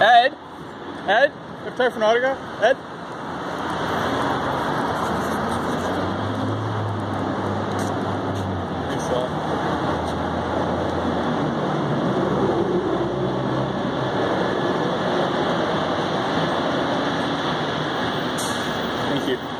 Ed? Ed? Can I play for an autograph? Ed? Thank you.